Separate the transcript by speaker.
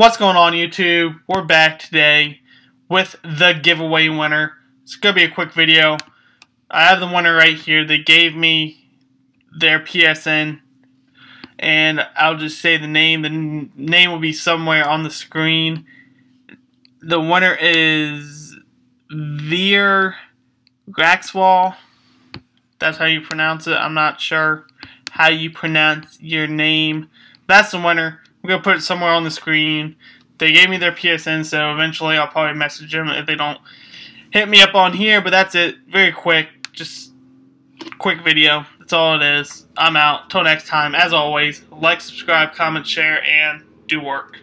Speaker 1: What's going on YouTube? We're back today with the giveaway winner. It's going to be a quick video. I have the winner right here. They gave me their PSN and I'll just say the name. The name will be somewhere on the screen. The winner is Veer Graxwall. That's how you pronounce it. I'm not sure how you pronounce your name. That's the winner. I'm going to put it somewhere on the screen. They gave me their PSN, so eventually I'll probably message them if they don't hit me up on here. But that's it. Very quick. Just quick video. That's all it is. I'm out. Till next time, as always, like, subscribe, comment, share, and do work.